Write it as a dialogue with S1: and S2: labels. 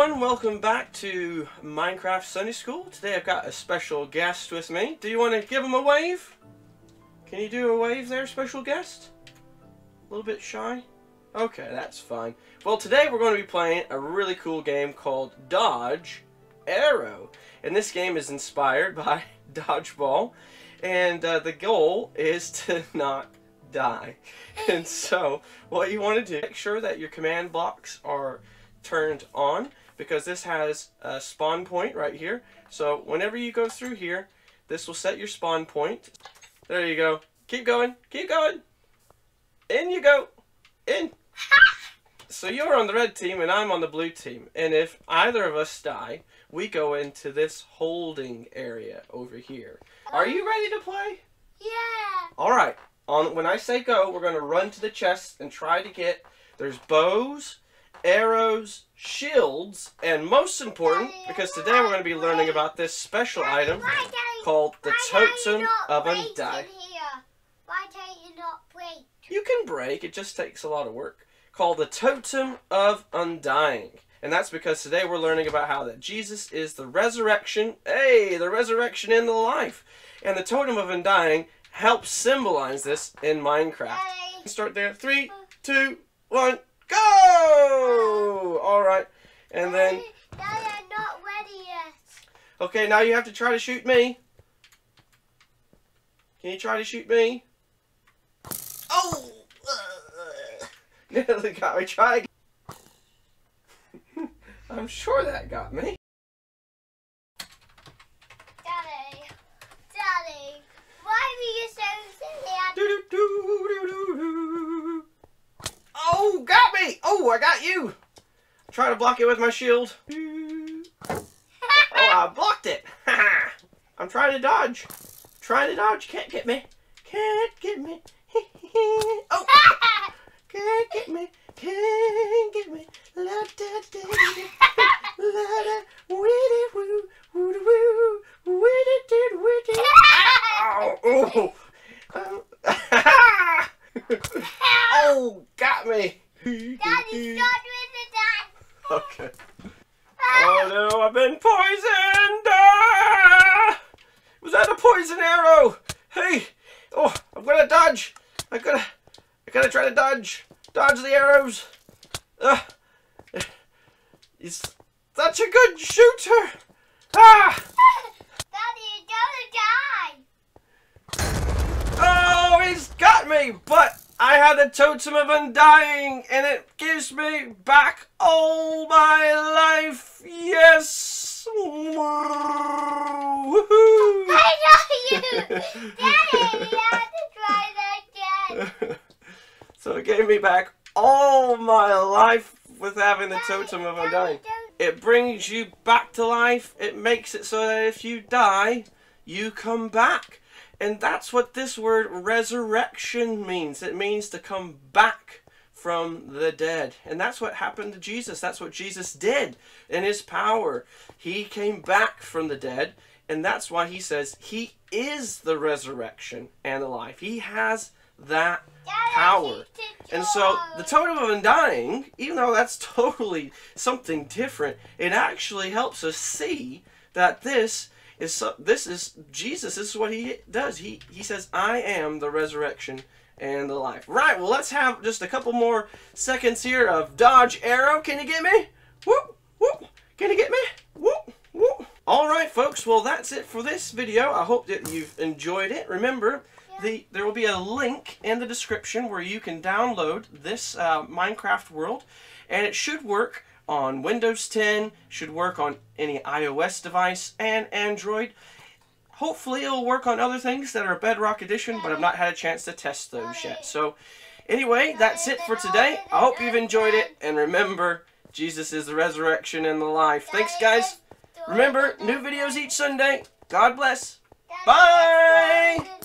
S1: everyone, welcome back to Minecraft Sunday School. Today I've got a special guest with me. Do you want to give him a wave? Can you do a wave there, special guest? A little bit shy? Okay, that's fine. Well, today we're going to be playing a really cool game called Dodge Arrow. And this game is inspired by Dodgeball. And uh, the goal is to not die. And so, what you want to do, is make sure that your command blocks are turned on because this has a spawn point right here. So whenever you go through here, this will set your spawn point. There you go. Keep going. Keep going. In you go. In. so you're on the red team and I'm on the blue team. And if either of us die, we go into this holding area over here. Are you ready to play?
S2: Yeah.
S1: All right. On when I say go, we're going to run to the chest and try to get there's bows, arrows, shields, and most important, because today we're going to be learning about this special item called the
S2: why don't you
S1: Totem of Undying.
S2: in here? Why don't you not break?
S1: You can break, it just takes a lot of work. Called the Totem of Undying. And that's because today we're learning about how that Jesus is the resurrection, hey, the resurrection and the life. And the Totem of Undying helps symbolize this in Minecraft. Start there. Three, two, one, go! Alright. And then,
S2: Daddy, Daddy, I'm not ready yet.
S1: okay, now you have to try to shoot me. Can you try to shoot me? Oh! Nearly got me. Try again. I'm sure that got me.
S2: Daddy. Daddy. Why were you so silly? I-
S1: Doo-doo-doo-doo-doo-doo. Oh, got me! Oh, I got you! Try to block it with my shield. Oh, I blocked it! I'm trying to dodge. Trying to dodge. Can't get me. Can't get me. oh, can't get me. Can't get me. La da da da. La da. Witty woo. Woo woo. Witty did witty. Ow. Oh. Um, oh, got me.
S2: Daddy, start with the dad.
S1: Okay. Oh no, I've been poisoned! Ah! Was that a poison arrow? Hey! Oh, I'm gonna dodge! I gotta, I gotta try to dodge! Dodge the arrows! Ah! He's such a good shooter! Ah!
S2: Daddy, you're gonna die.
S1: Oh, he's got me! But A totem of undying, and it gives me back all my life! Yes! Woohoo!
S2: I know you. Daddy, you have to try that again.
S1: so it gave me back all my life with having the totem of undying. It brings you back to life. It makes it so that if you die, you come back. And that's what this word resurrection means. It means to come back from the dead. And that's what happened to Jesus. That's what Jesus did in his power. He came back from the dead. And that's why he says he is the resurrection and the life. He has that power. And so the totem of undying, even though that's totally something different, it actually helps us see that this is so, this is Jesus. This is what he does. He he says, "I am the resurrection and the life." Right. Well, let's have just a couple more seconds here of dodge arrow. Can you get me? Whoop whoop. Can you get me? Whoop whoop. All right, folks. Well, that's it for this video. I hope that you've enjoyed it. Remember, the there will be a link in the description where you can download this uh, Minecraft world, and it should work on Windows 10, should work on any iOS device and Android. Hopefully, it'll work on other things that are Bedrock Edition, but I've not had a chance to test those yet. So, anyway, that's it for today. I hope you've enjoyed it, and remember, Jesus is the resurrection and the life. Thanks, guys. Remember, new videos each Sunday. God bless. Bye.